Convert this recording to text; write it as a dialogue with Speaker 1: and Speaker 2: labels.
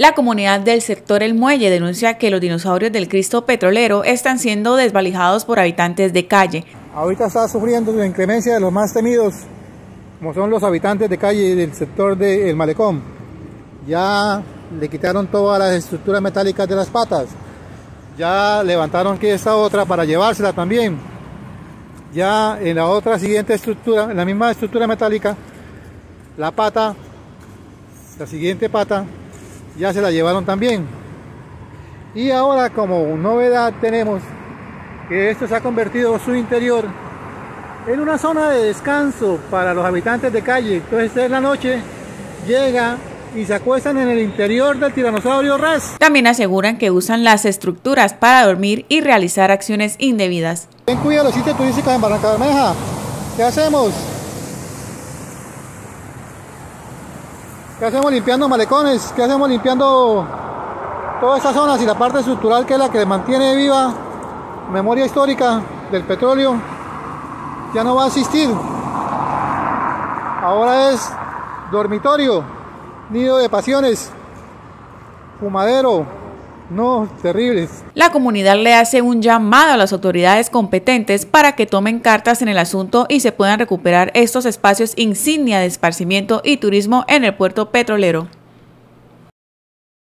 Speaker 1: La comunidad del sector El Muelle denuncia que los dinosaurios del Cristo petrolero están siendo desvalijados por habitantes de calle.
Speaker 2: Ahorita está sufriendo la inclemencia de los más temidos, como son los habitantes de calle del sector del Malecón. Ya le quitaron todas las estructuras metálicas de las patas. Ya levantaron aquí esta otra para llevársela también. Ya en la otra siguiente estructura, en la misma estructura metálica, la pata, la siguiente pata ya se la llevaron también. Y ahora como novedad tenemos que esto se ha convertido su interior en una zona de descanso para los habitantes de calle. Entonces en la noche llega y se acuestan en el interior del tiranosaurio Rex.
Speaker 1: También aseguran que usan las estructuras para dormir y realizar acciones indebidas.
Speaker 2: ¿Quién cuida los sitios turísticos en Barranca Bermeja? ¿Qué hacemos? ¿Qué hacemos limpiando malecones? ¿Qué hacemos limpiando todas estas zonas y la parte estructural que es la que mantiene viva memoria histórica del petróleo? Ya no va a existir. Ahora es dormitorio, nido de pasiones, fumadero, no, terribles.
Speaker 1: La comunidad le hace un llamado a las autoridades competentes para que tomen cartas en el asunto y se puedan recuperar estos espacios insignia de esparcimiento y turismo en el puerto petrolero.